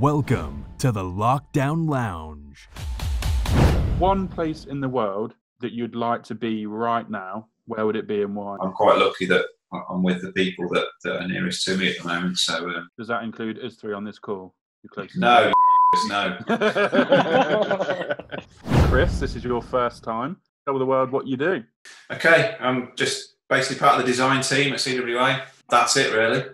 Welcome to the Lockdown Lounge. One place in the world that you'd like to be right now, where would it be and why? I'm quite lucky that I'm with the people that, that are nearest to me at the moment. So um, Does that include us three on this call? You're close. no, no. Chris, this is your first time. Tell the world what you do. Okay, I'm just basically part of the design team at CWA. That's it, really.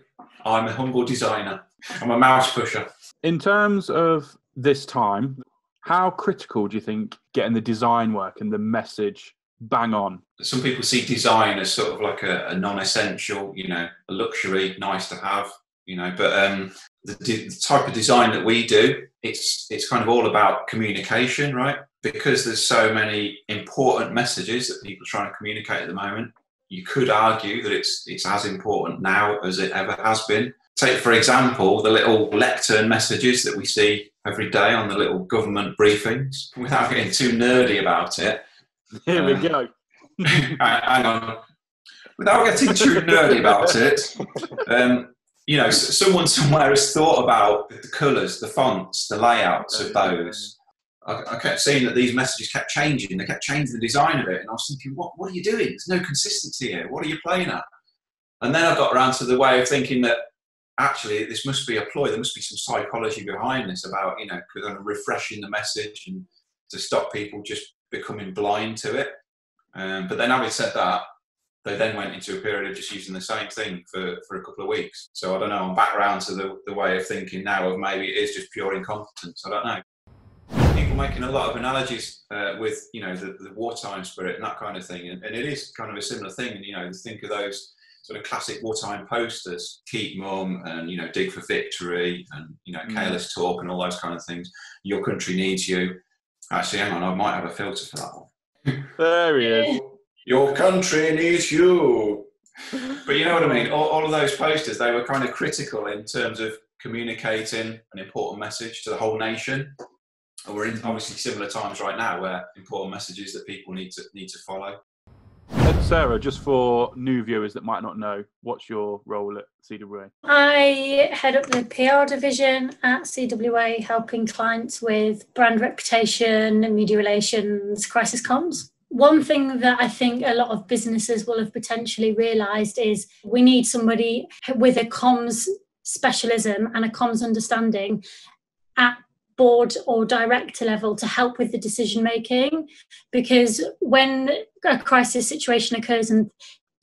I'm a humble designer. I'm a mouse pusher. In terms of this time, how critical do you think getting the design work and the message bang on? Some people see design as sort of like a, a non-essential, you know, a luxury, nice to have, you know. But um, the, de- the type of design that we do, it's it's kind of all about communication, right? Because there's so many important messages that people are trying to communicate at the moment. You could argue that it's it's as important now as it ever has been. Take for example the little lectern messages that we see every day on the little government briefings. Without getting too nerdy about it, Here we Uh, go. hang on. Without getting too nerdy about it, um, you know, someone somewhere has thought about the colours, the fonts, the layouts of those. I, I kept seeing that these messages kept changing. They kept changing the design of it, and I was thinking, what, what are you doing? There's no consistency here. What are you playing at? And then I got around to the way of thinking that actually this must be a ploy. There must be some psychology behind this about you know kind of refreshing the message and to stop people just becoming blind to it. Um, but then, having said that, they then went into a period of just using the same thing for, for a couple of weeks. So I don't know. I'm back round to the, the way of thinking now of maybe it is just pure incompetence. I don't know. People making a lot of analogies uh, with you know the, the wartime spirit and that kind of thing, and, and it is kind of a similar thing. And you know, think of those sort of classic wartime posters, keep mum and you know dig for victory and you know Mm. careless talk and all those kind of things. Your country needs you. Actually, hang on, I might have a filter for that one. There he is. Your country needs you. But you know what I mean? All, all of those posters, they were kind of critical in terms of communicating an important message to the whole nation. And we're in obviously similar times right now where important messages that people need to need to follow. Sarah, just for new viewers that might not know, what's your role at CWA? I head up the PR division at CWA, helping clients with brand reputation, media relations, crisis comms. One thing that I think a lot of businesses will have potentially realised is we need somebody with a comms specialism and a comms understanding at board or director level to help with the decision making because when a crisis situation occurs and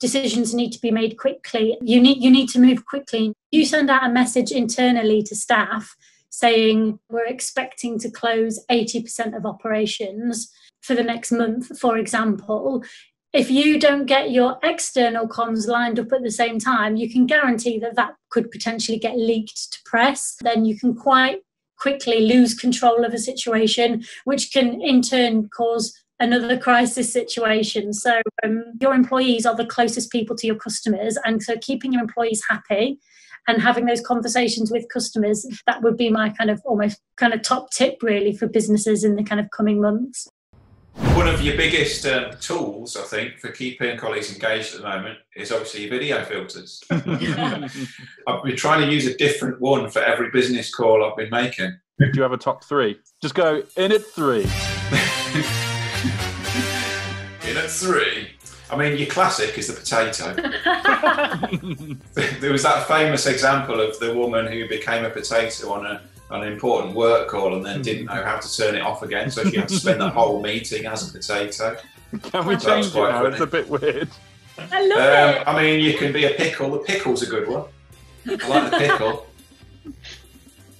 decisions need to be made quickly you need you need to move quickly. You send out a message internally to staff saying we're expecting to close 80% of operations for the next month for example. If you don't get your external comms lined up at the same time you can guarantee that that could potentially get leaked to press. Then you can quite quickly lose control of a situation which can in turn cause another crisis situation. So um, your employees are the closest people to your customers, and so keeping your employees happy and having those conversations with customers that would be my kind of almost kind of top tip really for businesses in the kind of coming months. One of your biggest um, tools, I think, for keeping colleagues engaged at the moment is obviously your video filters. I've been trying to use a different one for every business call I've been making. Do you have a top three? Just go in at three. In at three. I mean, your classic is the potato. there was that famous example of the woman who became a potato on a on an important work call and then didn't know how to turn it off again, so she had to spend the whole meeting as a potato. Can we That was change it quite now? It's a bit weird. I love Um, it. I mean, you can be a pickle. The pickle's a good one. I like the pickle.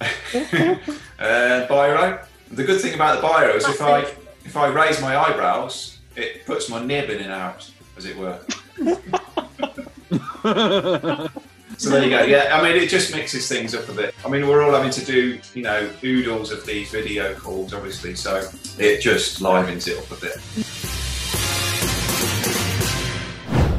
uh, biro. The good thing about the biro is if I if I raise my eyebrows, it puts my nib in and out, as it were. So there you go. Yeah, I mean, it just mixes things up a bit. I mean, we're all having to do, you know, oodles of these video calls, obviously, so it just livens it up a bit.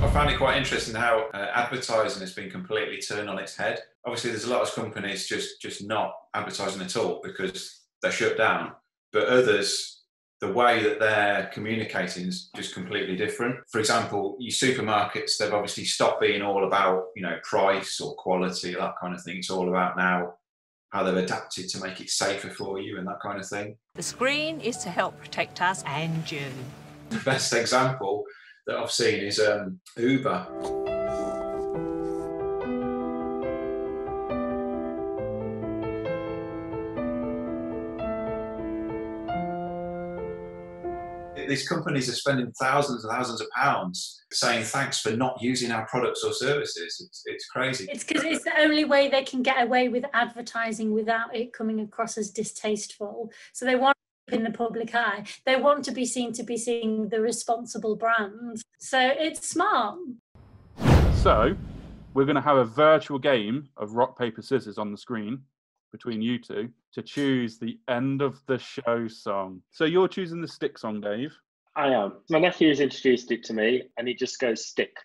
I found it quite interesting how uh, advertising has been completely turned on its head. Obviously, there's a lot of companies just just not advertising at all because they're shut down, but others the way that they're communicating is just completely different. For example, your supermarkets, they've obviously stopped being all about, you know, price or quality, that kind of thing. It's all about now how they've adapted to make it safer for you and that kind of thing. The screen is to help protect us and you. The best example that I've seen is um, Uber. These companies are spending thousands and thousands of pounds saying thanks for not using our products or services. It's, it's crazy. It's because it's the only way they can get away with advertising without it coming across as distasteful. So they want in the public eye. They want to be seen to be seeing the responsible brand. So it's smart. So, we're going to have a virtual game of rock, paper, scissors on the screen between you two to choose the end of the show song. So, you're choosing the stick song, Dave. I am. My nephew has introduced it to me, and he just goes stick,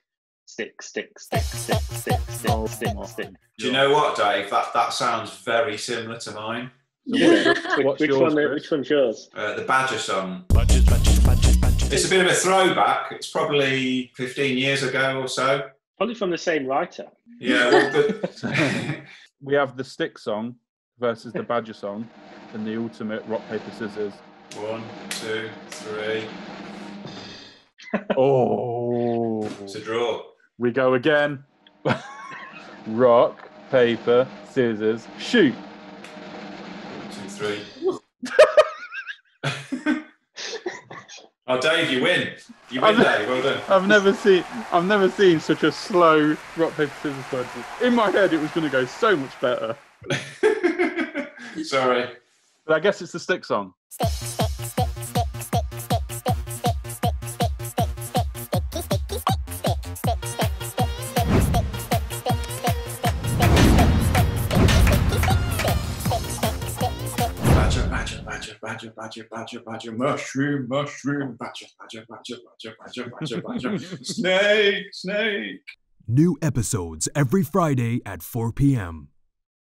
stick, stick, stick, stick, stick, stick, stick, stick. Do you know what, Dave? That, that sounds very similar to mine. Yeah. What's which, yours, one? Which one's yours? Uh, the Badger song. It's a bit of a throwback. It's probably 15 years ago or so. Probably from the same writer. Yeah, well, but We have the stick song versus the badger song in the ultimate rock, paper, scissors. one, two, three. Oh, It's a draw. we go again. rock, paper, scissors, shoot. One, two, three. oh, Dave, you win. You win, I'm- Dave. Well done. I've never seen I've never seen such a slow rock paper scissors contest. In my head, it was going to go so much better. Sorry. But I guess it's the stick song. Badger, badger, badger, badger, badger, badger, badger, mushroom, mushroom, badger, badger, badger, badger, badger, badger, badger, snake, snake. New episodes every Friday at 4 p.m.